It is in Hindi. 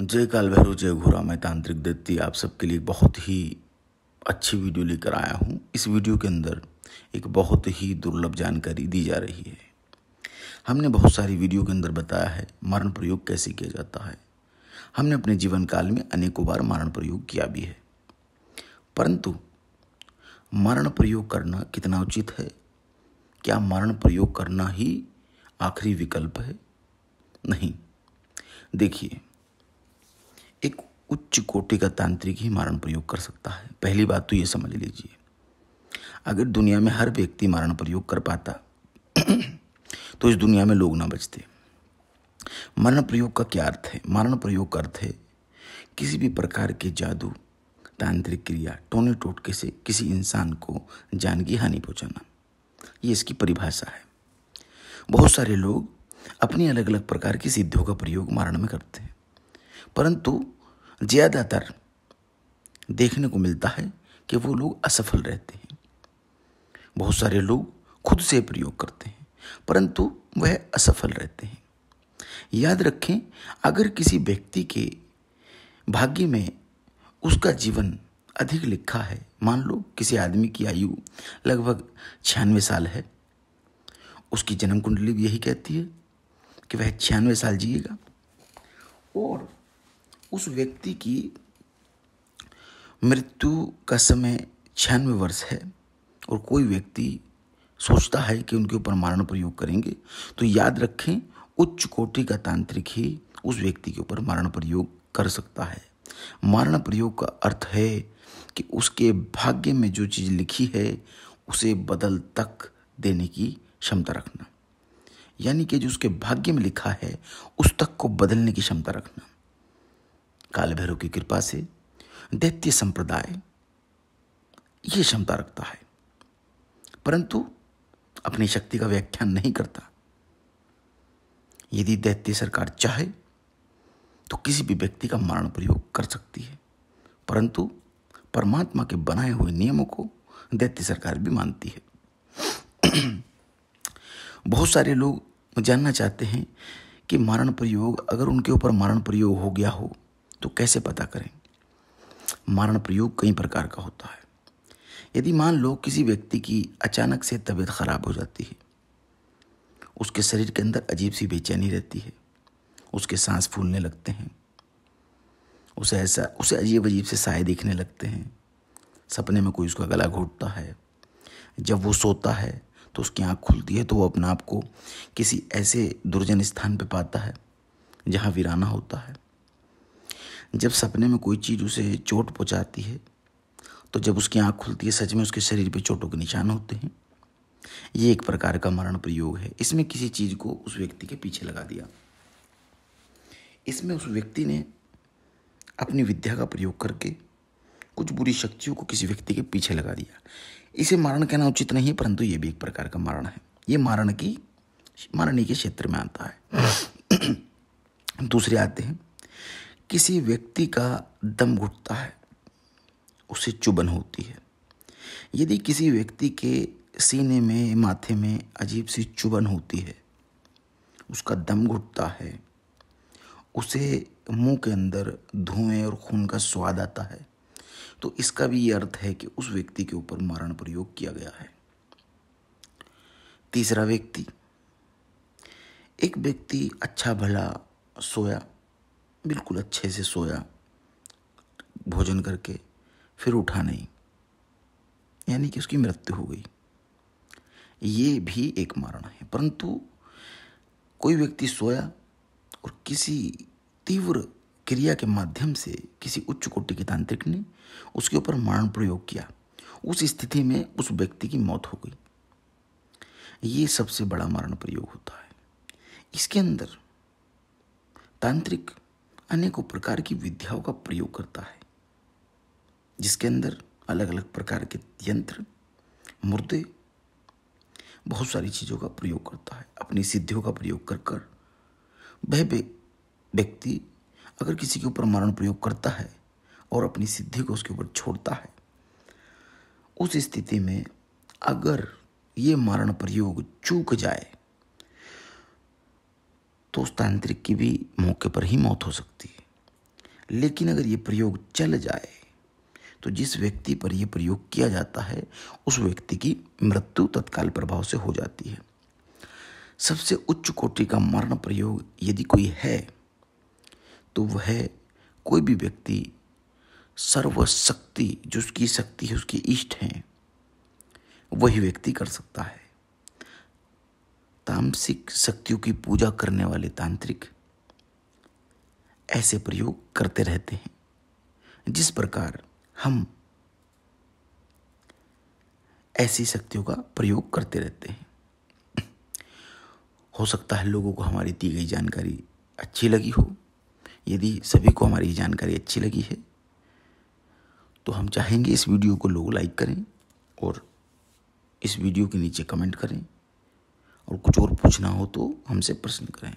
जय काल भैरव जय घोरा मैं तांत्रिक दत्ती, आप सबके लिए बहुत ही अच्छी वीडियो लेकर आया हूँ। इस वीडियो के अंदर एक बहुत ही दुर्लभ जानकारी दी जा रही है। हमने बहुत सारी वीडियो के अंदर बताया है, मरण प्रयोग कैसे किया जाता है। हमने अपने जीवन काल में अनेकों बार मरण प्रयोग किया भी है। परंतु मरण प्रयोग करना कितना उचित है? क्या मरण प्रयोग करना ही आखिरी विकल्प है? नहीं। देखिए उच्च कोटि का तांत्रिक ही मारण प्रयोग कर सकता है। पहली बात तो ये समझ लीजिए। अगर दुनिया में हर व्यक्ति मारण प्रयोग कर पाता तो इस दुनिया में लोग ना बचते। मरण प्रयोग का क्या अर्थ है? मरण प्रयोग का अर्थ है, किसी भी प्रकार के जादू, तांत्रिक क्रिया टोने टोटके से किसी इंसान को जान की हानि पहुंचाना। ये इसकी परिभाषा है। बहुत सारे लोग अपनी अलग अलग प्रकार की सिद्धियों का प्रयोग मारण में करते हैं। परंतु ज़्यादातर देखने को मिलता है कि वो लोग असफल रहते हैं। बहुत सारे लोग खुद से प्रयोग करते हैं, परंतु वह असफल रहते हैं। याद रखें, अगर किसी व्यक्ति के भाग्य में उसका जीवन अधिक लिखा है, मान लो किसी आदमी की आयु लगभग छियानवे साल है, उसकी जन्म कुंडली भी यही कहती है कि वह छियानवे साल जिएगा, और उस व्यक्ति की मृत्यु का समय छियानवे वर्ष है और कोई व्यक्ति सोचता है कि उनके ऊपर मारण प्रयोग करेंगे तो याद रखें, उच्च कोटि का तांत्रिक ही उस व्यक्ति के ऊपर मारण प्रयोग कर सकता है। मारण प्रयोग का अर्थ है कि उसके भाग्य में जो चीज़ लिखी है, उसे बदल तक देने की क्षमता रखना। यानी कि जो उसके भाग्य में लिखा है, उस तक को बदलने की क्षमता रखना। काल भैरव की कृपा से दैत्य संप्रदाय ये क्षमता रखता है। परंतु अपनी शक्ति का व्याख्यान नहीं करता। यदि दैत्य सरकार चाहे तो किसी भी व्यक्ति का मरण प्रयोग कर सकती है। परंतु परमात्मा के बनाए हुए नियमों को दैत्य सरकार भी मानती है। बहुत सारे लोग जानना चाहते हैं कि मरण प्रयोग, अगर उनके ऊपर मरण प्रयोग हो गया हो तो कैसे पता करें मारण प्रयोग कई प्रकार का होता है। यदि मान लो किसी व्यक्ति की अचानक से तबीयत खराब हो जाती है, उसके शरीर के अंदर अजीब सी बेचैनी रहती है, उसके सांस फूलने लगते हैं, उसे ऐसा, उसे अजीब अजीब से साए दिखने लगते हैं, सपने में कोई उसका गला घोटता है, जब वो सोता है तो उसकी आँख खुलती है तो वो अपने आप को किसी ऐसे दुर्जन स्थान पर पाता है जहाँ वीराना होता है। जब सपने में कोई चीज़ उसे चोट पहुंचाती है तो जब उसकी आँख खुलती है, सच में उसके शरीर पे चोटों के निशान होते हैं। ये एक प्रकार का मरण प्रयोग है। इसमें किसी चीज़ को उस व्यक्ति के पीछे लगा दिया। इसमें उस व्यक्ति ने अपनी विद्या का प्रयोग करके कुछ बुरी शक्तियों को किसी व्यक्ति के पीछे लगा दिया। इसे मारण कहना उचित नहीं है, परंतु ये भी एक प्रकार का मारण है। ये मारण की मारणी के क्षेत्र में आता है। दूसरे आते हैं। किसी व्यक्ति का दम घुटता है, उसे चुबन होती है। यदि किसी व्यक्ति के सीने में, माथे में अजीब सी चुबन होती है, उसका दम घुटता है, उसे मुँह के अंदर धुएँ और खून का स्वाद आता है तो इसका भी ये अर्थ है कि उस व्यक्ति के ऊपर मारण प्रयोग किया गया है। तीसरा व्यक्ति, एक व्यक्ति अच्छा भला सोया बिल्कुल अच्छे से सोया, भोजन करके, फिर उठा नहीं। यानी कि उसकी मृत्यु हो गई। ये भी एक मरण है, परंतु कोई व्यक्ति सोया और किसी तीव्र क्रिया के माध्यम से, किसी उच्च कोटि के तांत्रिक ने उसके ऊपर मरण प्रयोग किया, उस स्थिति में उस व्यक्ति की मौत हो गई। ये सबसे बड़ा मरण प्रयोग होता है। इसके अंदर तांत्रिक अनेकों प्रकार की विद्याओं का प्रयोग करता है, जिसके अंदर अलग अलग प्रकार के यंत्र, मुर्दे, बहुत सारी चीज़ों का प्रयोग करता है, अपनी सिद्धियों का प्रयोग कर कर। वह व्यक्ति अगर किसी के ऊपर मरण प्रयोग करता है और अपनी सिद्धि को उसके ऊपर छोड़ता है, उस स्थिति में अगर ये मरण प्रयोग चूक जाए तो उस तांत्रिक की भी मौके पर ही मौत हो सकती है। लेकिन अगर ये प्रयोग चल जाए तो जिस व्यक्ति पर यह प्रयोग किया जाता है, उस व्यक्ति की मृत्यु तत्काल प्रभाव से हो जाती है। सबसे उच्च कोटि का मरण प्रयोग यदि कोई है तो वह कोई भी व्यक्ति सर्वशक्ति, जो उसकी शक्ति है, उसके इष्ट हैं, वही व्यक्ति कर सकता है। तामसिक शक्तियों की पूजा करने वाले तांत्रिक ऐसे प्रयोग करते रहते हैं, जिस प्रकार हम ऐसी शक्तियों का प्रयोग करते रहते हैं। हो सकता है लोगों को हमारी दी गई जानकारी अच्छी लगी हो। यदि सभी को हमारी जानकारी अच्छी लगी है तो हम चाहेंगे इस वीडियो को लोग लाइक करें और इस वीडियो के नीचे कमेंट करें। और कुछ और पूछना हो तो हमसे प्रश्न करें।